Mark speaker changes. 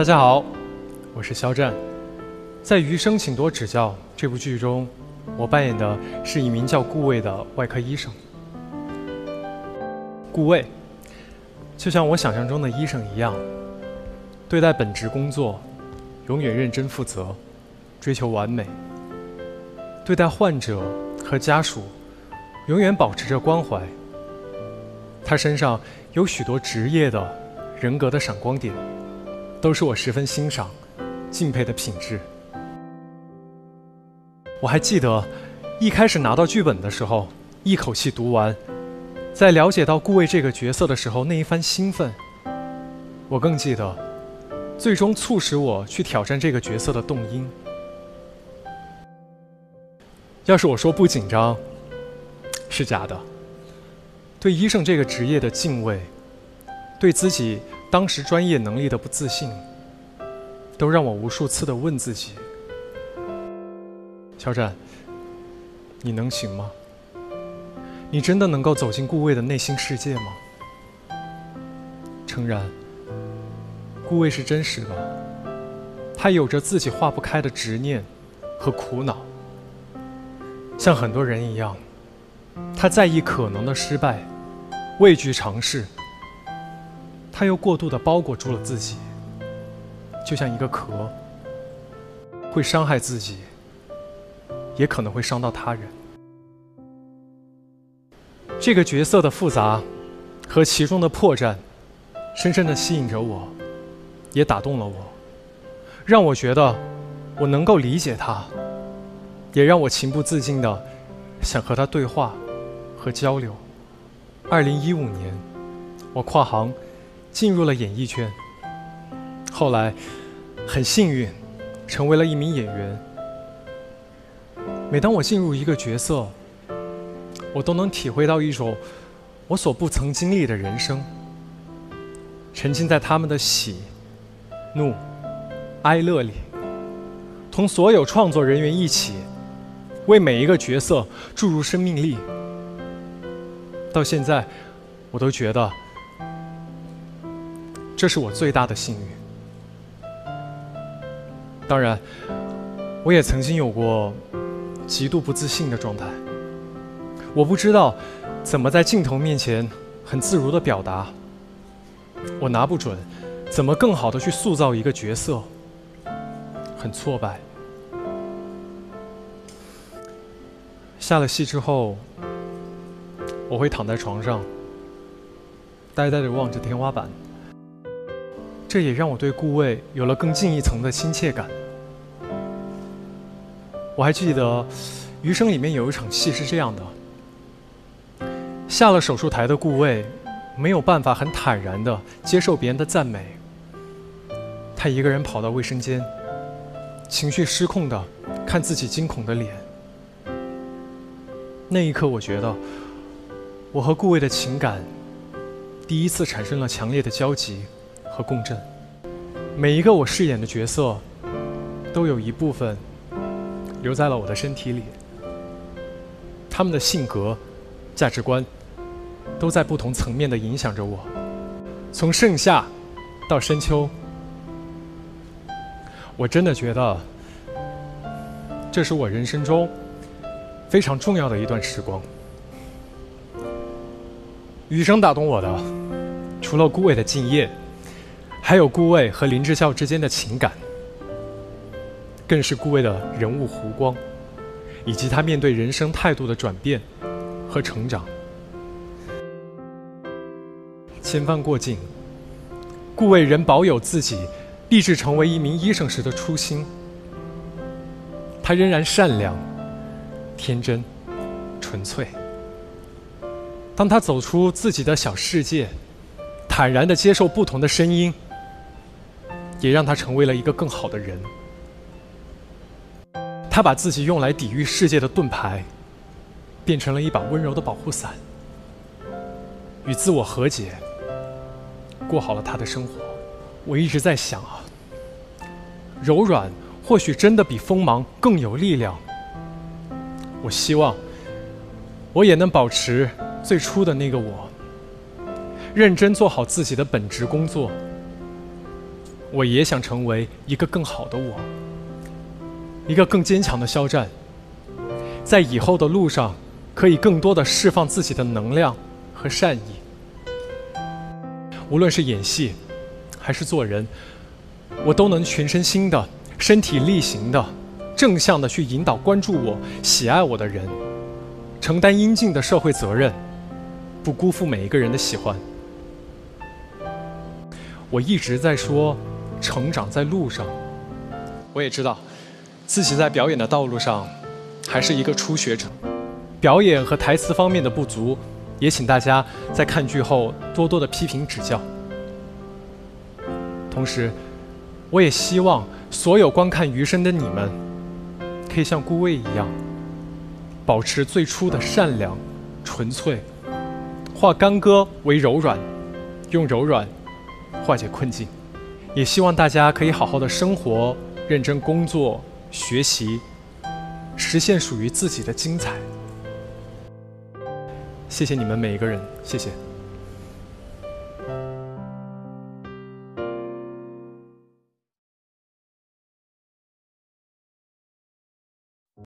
Speaker 1: 大家好，我是肖战。在《余生，请多指教》这部剧中，我扮演的是一名叫顾魏的外科医生。顾魏，就像我想象中的医生一样，对待本职工作，永远认真负责，追求完美；对待患者和家属，永远保持着关怀。他身上有许多职业的、人格的闪光点，都是我十分欣赏、敬佩的品质。我还记得，一开始拿到剧本的时候，一口气读完，在了解到顾魏这个角色的时候那一番兴奋。我更记得，最终促使我去挑战这个角色的动因。要是我说不紧张，是假的。对医生这个职业的敬畏，对自己当时专业能力的不自信，都让我无数次的问自己：肖战，你能行吗？你真的能够走进顾魏的内心世界吗？诚然，顾魏是真实的，他有着自己化不开的执念和苦恼，像很多人一样。他在意可能的失败，畏惧尝试。他又过度的包裹住了自己，就像一个壳，会伤害自己，也可能会伤到他人。这个角色的复杂和其中的破绽，深深的吸引着我，也打动了我，让我觉得我能够理解他，也让我情不自禁的想和他对话。和交流。二零一五年，我跨行进入了演艺圈。后来，很幸运，成为了一名演员。每当我进入一个角色，我都能体会到一种我所不曾经历的人生，沉浸在他们的喜、怒、哀乐里，同所有创作人员一起，为每一个角色注入生命力。到现在，我都觉得这是我最大的幸运。当然，我也曾经有过极度不自信的状态。我不知道怎么在镜头面前很自如的表达，我拿不准怎么更好的去塑造一个角色，很挫败。下了戏之后。我会躺在床上，呆呆的望着天花板。这也让我对顾魏有了更近一层的亲切感。我还记得《余生》里面有一场戏是这样的：下了手术台的顾魏没有办法很坦然地接受别人的赞美，他一个人跑到卫生间，情绪失控地看自己惊恐的脸。那一刻，我觉得。我和顾魏的情感第一次产生了强烈的交集和共振。每一个我饰演的角色，都有一部分留在了我的身体里。他们的性格、价值观，都在不同层面的影响着我。从盛夏到深秋，我真的觉得这是我人生中非常重要的一段时光。雨声打动我的，除了顾魏的敬业，还有顾魏和林志孝之间的情感，更是顾魏的人物弧光，以及他面对人生态度的转变和成长。千帆过尽，顾魏仍保有自己立志成为一名医生时的初心。他仍然善良、天真、纯粹。当他走出自己的小世界，坦然的接受不同的声音，也让他成为了一个更好的人。他把自己用来抵御世界的盾牌，变成了一把温柔的保护伞，与自我和解，过好了他的生活。我一直在想啊，柔软或许真的比锋芒更有力量。我希望，我也能保持。最初的那个我，认真做好自己的本职工作，我也想成为一个更好的我，一个更坚强的肖战，在以后的路上，可以更多的释放自己的能量和善意。无论是演戏，还是做人，我都能全身心的、身体力行的、正向的去引导关注我、喜爱我的人，承担应尽的社会责任，不辜负每一个人的喜欢。我一直在说，成长在路上。我也知道，自己在表演的道路上，还是一个初学者，表演和台词方面的不足。也请大家在看剧后多多的批评指教。同时，我也希望所有观看余生的你们，可以像顾魏一样，保持最初的善良、纯粹，化干戈为柔软，用柔软化解困境。也希望大家可以好好的生活，认真工作、学习，实现属于自己的精彩。谢谢你们每一个人，谢谢。